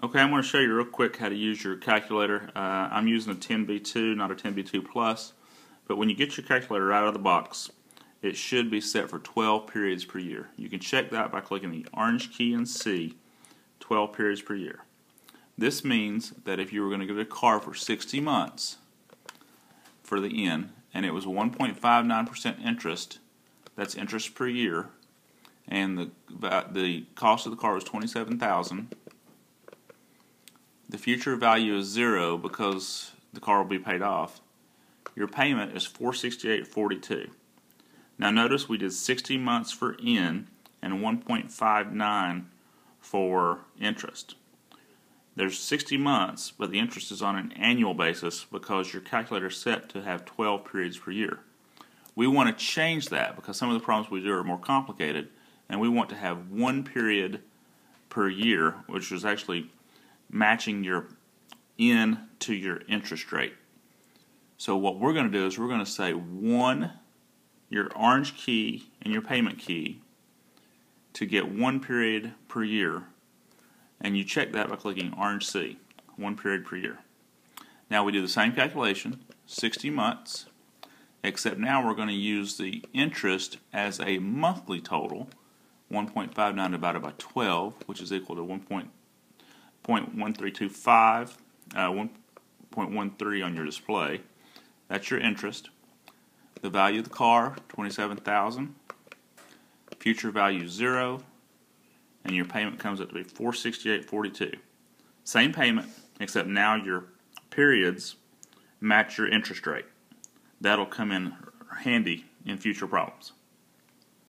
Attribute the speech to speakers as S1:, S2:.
S1: Okay, I'm going to show you real quick how to use your calculator. Uh, I'm using a 10B2, not a 10B2 Plus, but when you get your calculator out of the box, it should be set for 12 periods per year. You can check that by clicking the orange key in C, 12 periods per year. This means that if you were going to get a car for 60 months for the N, and it was 1.59% interest, that's interest per year, and the the cost of the car was 27000 the future value is zero because the car will be paid off. Your payment is 468.42. Now notice we did 60 months for N and 1.59 for interest. There's 60 months, but the interest is on an annual basis because your calculator is set to have 12 periods per year. We want to change that because some of the problems we do are more complicated, and we want to have one period per year, which is actually matching your N to your interest rate. So what we're going to do is we're going to say one, your orange key and your payment key to get one period per year. And you check that by clicking orange C, one period per year. Now we do the same calculation, 60 months, except now we're going to use the interest as a monthly total, 1.59 divided by 12, which is equal to 1. 0.1325, uh, 1.13 on your display. That's your interest. The value of the car, 27000 Future value, zero. And your payment comes up to be 468.42. Same payment, except now your periods match your interest rate. That'll come in handy in future problems.